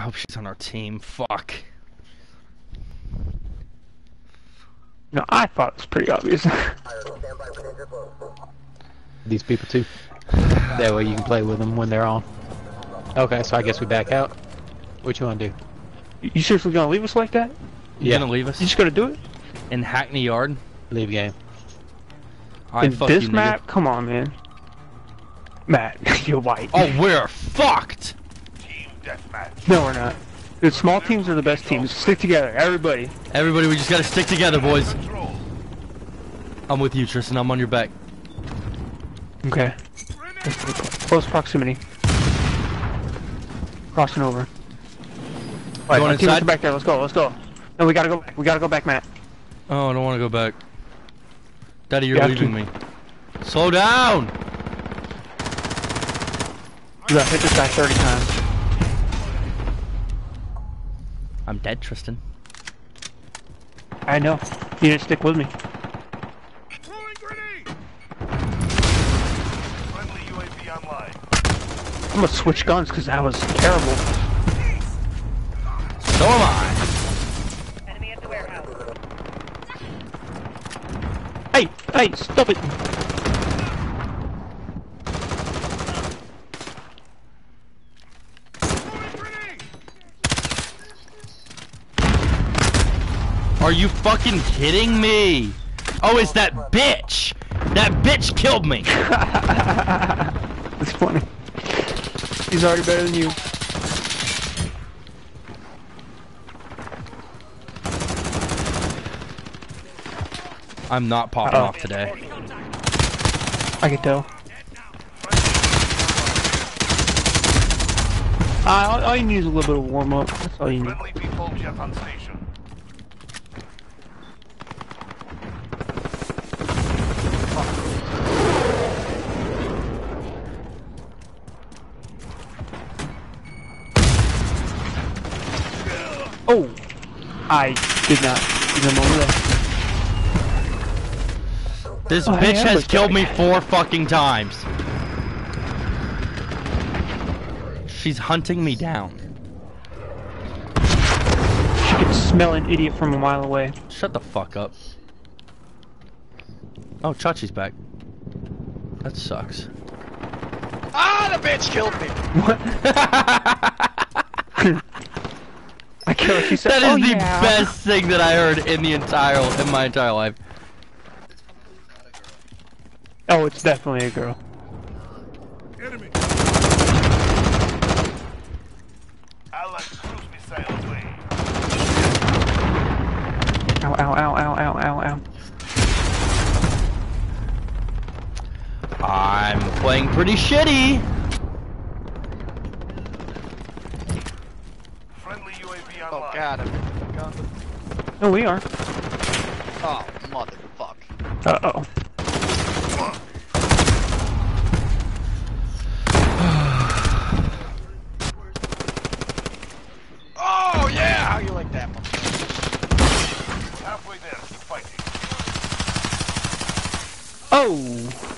I hope she's on our team. Fuck. No, I thought it was pretty obvious. These people too. That way you can play with them when they're on. Okay, so I guess we back out. What you wanna do? you seriously gonna leave us like that? You Yeah. gonna leave us You just gonna do it? in Hackney Yard? Leave game. Alright, In fuck this you, nigga. map? Come on, man. Matt, you're white. Oh, we're fucked. No, we're not. The small teams are the best teams. Stick together, everybody. Everybody, we just gotta stick together, boys. I'm with you, Tristan. I'm on your back. Okay. Close proximity. Crossing over. Alright, Going inside? back there. Let's go. Let's go. No, we gotta go back. We gotta go back, Matt. Oh, I don't want to go back. Daddy, you're You leaving me. Slow down. You gotta hit this guy 30 times. I'm dead, Tristan. I know. You didn't stick with me. Throwing grenade! Friendly UAV online. I'm gonna switch guns because that was terrible. So am I. Enemy at the warehouse. Hey, hey, stop it. Are you fucking kidding me? Oh, it's that bitch. That bitch killed me. It's funny. He's already better than you. I'm not popping Uh-oh. off today. I can tell. Uh, all, all you need is a little bit of warm up. That's all you need. Friendly VTOL jet on station. Oh! I did not even know that. This Oh, bitch has killed me four fucking times. She's hunting me down. She could smell an idiot from a mile away. Shut the fuck up. Oh, Chachi's back. That sucks. Ah, the bitch killed me. I care what she said. That is oh, the yeah. best thing that I heard in the entire in my entire life. Oh, it's definitely a girl. Enemy. Allied cruise missile away. Ow, ow, ow, ow, ow, ow, ow. I'm playing pretty shitty. Friendly UAV Oh online. god, I'm gun. No, we are. Oh, motherfuck. Uh-oh. Oh yeah, how you like that one? Halfway there. Keep fighting. Oh!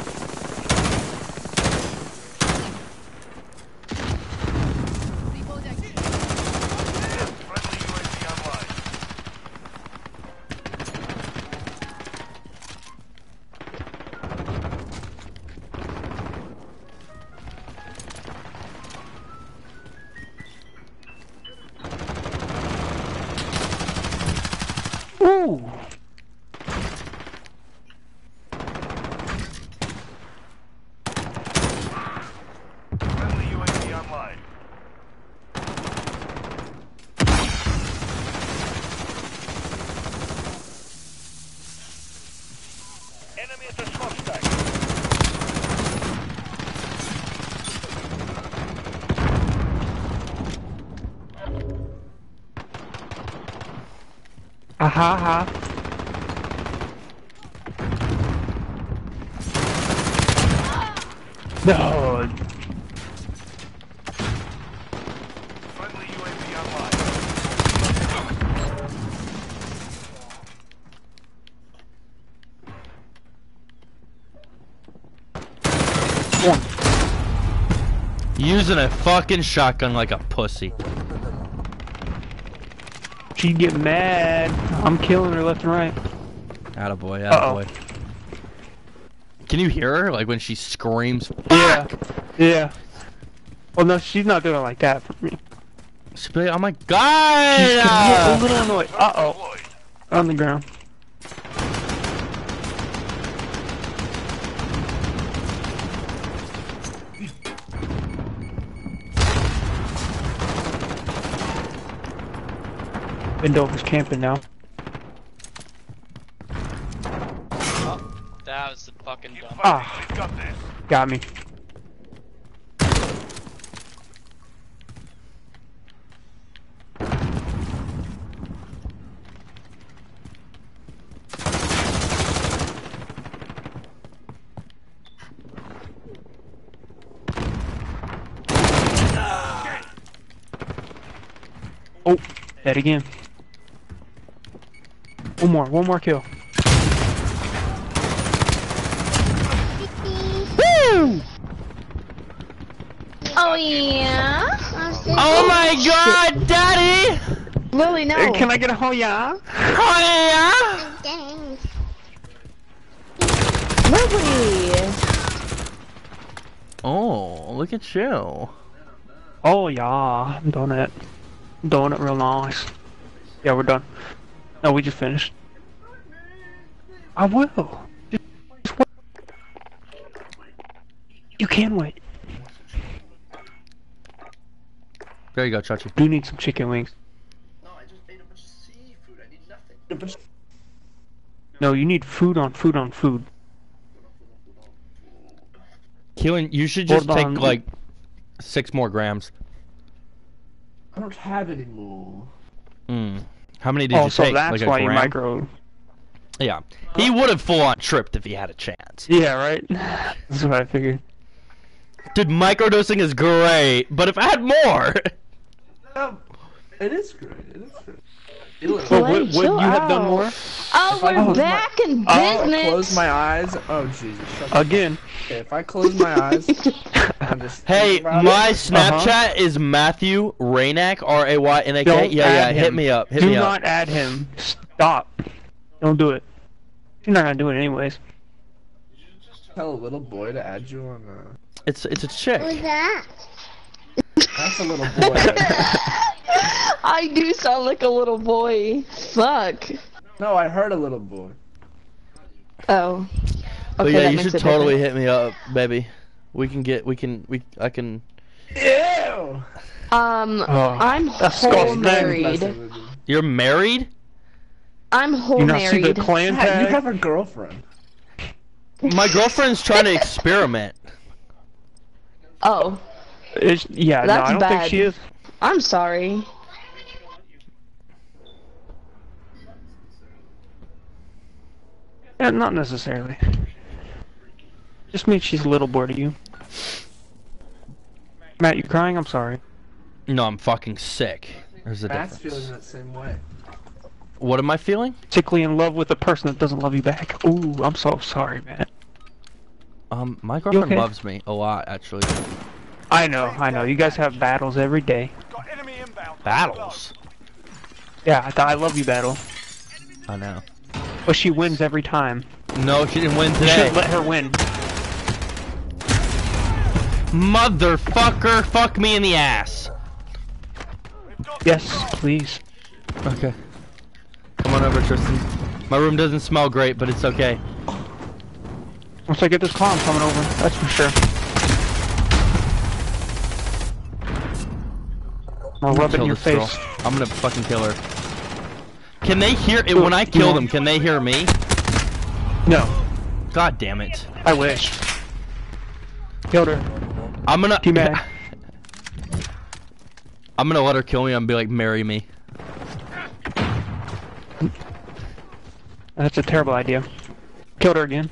Aha, ha. No! Friendly UAV online. One. Using a fucking shotgun like a pussy. She'd get mad. I'm killing her left and right. Attaboy, Uh-oh. attaboy. Can you hear her? Like when she screams, Yeah. Yeah. Well, no, she's not doing it like that for me. she'll be like, oh my god! She's a uh, little annoyed. Uh oh. On the ground. Windows camping now. That was the fucking dumb. Ah, got got me. Oh, that again. One more, one more kill. Oh yeah. oh my god, daddy! Lily, no. Can I get a yeah? Oh yeah! Lily. Oh, look at you. Oh yeah, I'm doing it. I'm doing it real nice. Yeah, we're done. No, we just finished. I will. Just just wait. You can wait. There you go, Chachi. Do need some chicken wings. No, I just ate a bunch of seafood. I need nothing. No, you need food on food on food. Keelan, you should just Hold take on. like six more grams. I don't have any more. Mm. How many did oh, you so take? that's like why you gram? micro. Yeah. He would have full on tripped if he had a chance. Yeah, right. That's what I figured. Dude, microdosing is great, but if I had more, Um, it is great. It is great. Feel. Well, Clay, would, would you have done more? Oh, If we're close my- back in Oh, business. Close my eyes. Oh Jesus. Again. Okay, if I close my eyes, I'm just hey, my it. Snapchat is Matthew Raynak, R A Y N A K. Don't Yeah, add yeah, hit me up, hit do me up. Do not add him. Stop. Don't do it. You're not gonna do it anyways. Tell a little boy to add you on. Uh... It's it's a chick. that? That's a little boy. I do sound like a little boy. Fuck. no, I heard a little boy. Oh. But Okay, yeah, that you should totally different. hit me up, baby. We can get, we can, we, I can. Ew. Um, Oh, I'm that's whole disgusting. married. You. You're married? I'm whole You not see married. the clan Pat, you have a girlfriend. My girlfriend's trying to experiment. Oh, Is- yeah, no, That's I don't bad. think she is. I'm sorry. Yeah, not necessarily. Just means she's a little bored of you. Matt, you crying? I'm sorry. No, I'm fucking sick. There's a Matt's difference. feeling that same way. What am I feeling? Sickly in love with a person that doesn't love you back. Ooh, I'm so sorry, Matt. Um, my girlfriend okay? loves me a lot, actually. I know, I know. You guys have battles every day. Got enemy inbound. Battles. Yeah, I thought I love you battle. I know. But she wins every time. No, she didn't win You today. should let her win. Motherfucker, fuck me in the ass. Yes, please. Okay. Come on over, Tristan. My room doesn't smell great, but it's okay. Once I get this call, I'm coming over. That's for sure. I'll rub it in your this girl. face. I'm gonna fucking kill her. Can they hear it when I kill them? Can they hear me? No, God damn it! I wish. Killed her. I'm gonna. Too mad. I'm gonna let her kill me and be like, marry me. That's a terrible idea. Killed her again.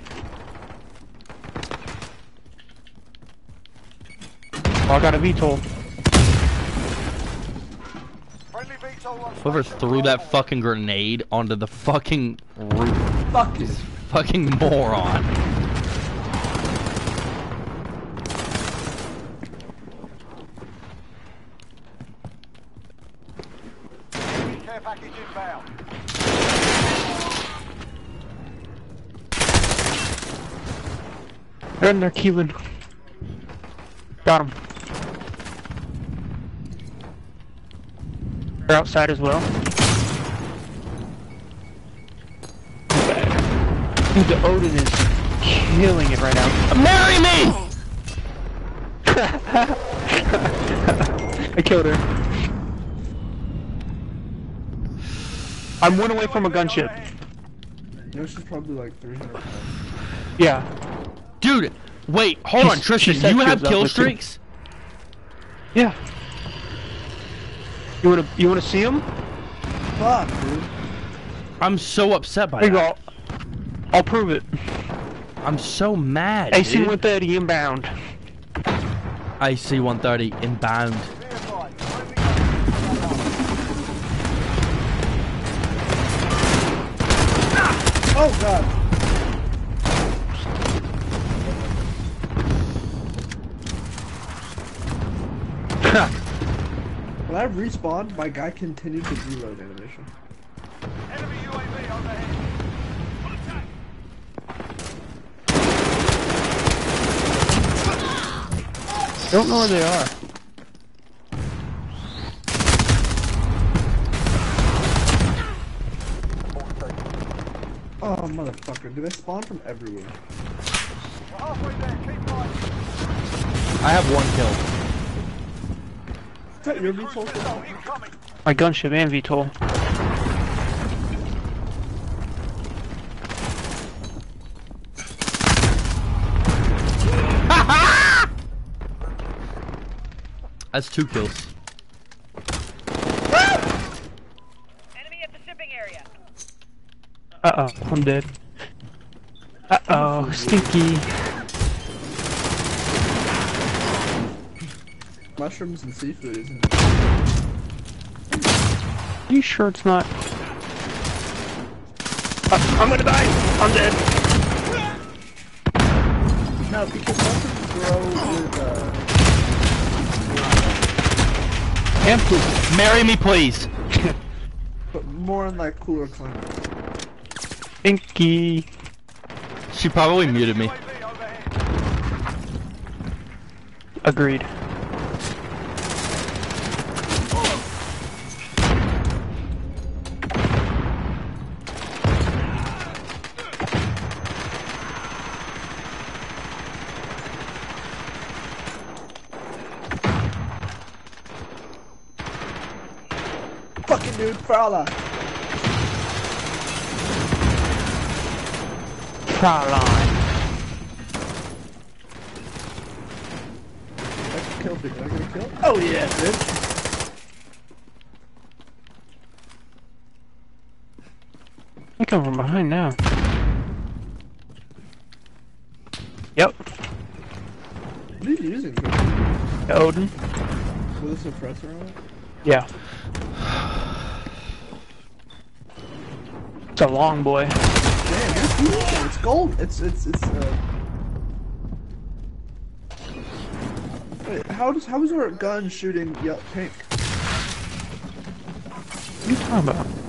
Oh, I got a VTOL. Whoever threw that fucking grenade onto the fucking roof, Fuck you. fucking moron. Care package inbound. They're in there, Keelan. Got him. They're outside as well. Dude, the Odin is killing it right now. Marry me! I killed her. I'm one away from a gunship. You know, she's probably like 300. Yeah. Dude, wait, hold She's- on, Tristan. You have kill streaks? Yeah. You wanna you wanna see him? Fuck, dude. I'm so upset by There you that. go. I'll prove it. I'm so mad. AC dude. 130 inbound. AC 130 inbound. Be advised. Friendly gunship Oh god. When I respawned, my guy continued to reload animation. Enemy UAV overhead. On attack. Don't know where they are. Oh motherfucker, do they spawn from everywhere? We're halfway there. Keep fighting. I have one kill. Is that your VTOL? missile incoming. My gunship and VTOL. That's two kills. Enemy at the shipping area. Uh oh, I'm dead. Uh oh, stinky. Mushrooms and seafood, isn't it? You sure it's not? Uh, I'm gonna die. I'm dead. No, because mushrooms grow with, uh... And poop. Marry me, please. But more in like cooler climates. Stinky. She probably muted me. Agreed. Fucking dude, Fowler! Praline. I can kill people. I get a kill? Oh yeah, dude. I come from behind now. Yep. What are you using? With The Odin. a suppressor on it? Yeah. It's a long boy. Damn, it's beautiful. It's gold. It's, it's, it's, uh... Wait, how does, how is our gun shooting yellow pink? What are you talking about?